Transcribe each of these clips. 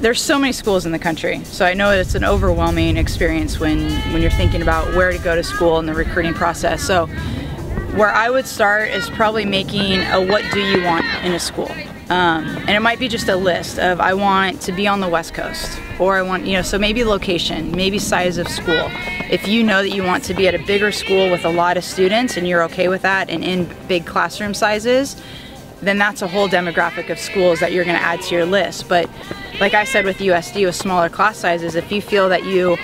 there's so many schools in the country, so I know it's an overwhelming experience when, when you're thinking about where to go to school and the recruiting process. So where I would start is probably making a what do you want in a school. Um, and it might be just a list of I want to be on the West Coast, or I want, you know, so maybe location, maybe size of school. If you know that you want to be at a bigger school with a lot of students and you're okay with that and in big classroom sizes, then that's a whole demographic of schools that you're going to add to your list. But like I said with USD with smaller class sizes, if you feel that you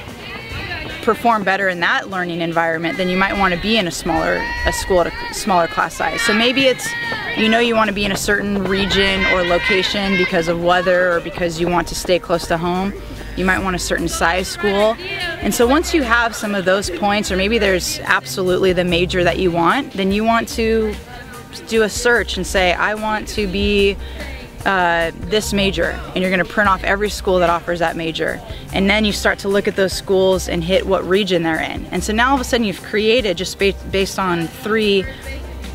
perform better in that learning environment, then you might want to be in a smaller a school at a smaller class size. So maybe it's you know you want to be in a certain region or location because of weather or because you want to stay close to home. You might want a certain size school. And so once you have some of those points or maybe there's absolutely the major that you want, then you want to do a search and say I want to be uh, this major and you're going to print off every school that offers that major. And then you start to look at those schools and hit what region they're in. And so now all of a sudden you've created just based on three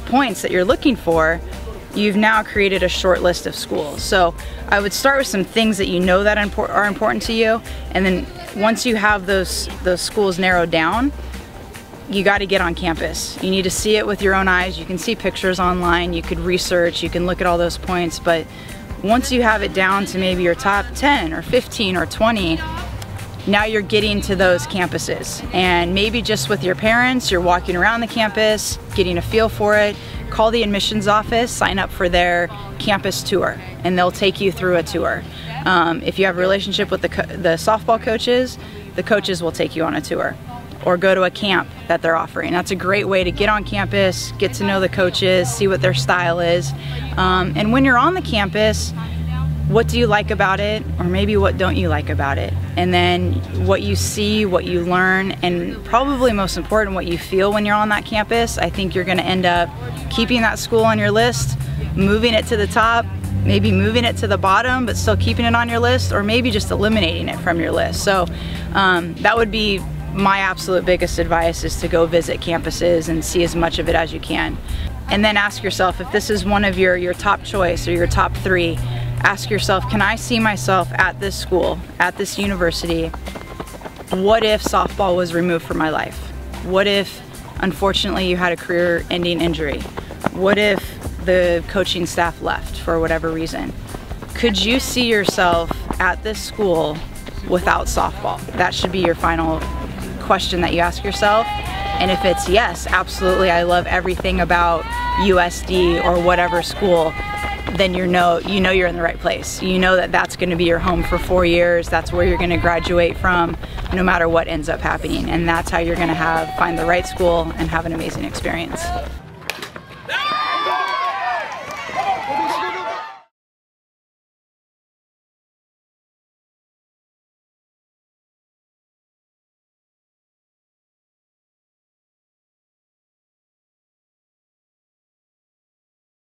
points that you're looking for you've now created a short list of schools. So I would start with some things that you know that are important to you and then once you have those those schools narrowed down you got to get on campus. You need to see it with your own eyes. You can see pictures online, you could research, you can look at all those points, but once you have it down to maybe your top 10 or 15 or 20, now you're getting to those campuses. And maybe just with your parents, you're walking around the campus, getting a feel for it. Call the admissions office, sign up for their campus tour, and they'll take you through a tour. Um, if you have a relationship with the, the softball coaches, the coaches will take you on a tour or go to a camp that they're offering. That's a great way to get on campus, get to know the coaches, see what their style is. Um, and when you're on the campus, what do you like about it or maybe what don't you like about it and then what you see what you learn and probably most important what you feel when you're on that campus i think you're going to end up keeping that school on your list moving it to the top maybe moving it to the bottom but still keeping it on your list or maybe just eliminating it from your list so um, that would be my absolute biggest advice is to go visit campuses and see as much of it as you can. And then ask yourself if this is one of your, your top choice or your top three, ask yourself, can I see myself at this school, at this university? What if softball was removed from my life? What if, unfortunately, you had a career ending injury? What if the coaching staff left for whatever reason? Could you see yourself at this school without softball? That should be your final question that you ask yourself. And if it's yes, absolutely, I love everything about USD or whatever school, then you know you know you're in the right place. You know that that's going to be your home for four years. That's where you're going to graduate from, no matter what ends up happening. And that's how you're going to have find the right school and have an amazing experience.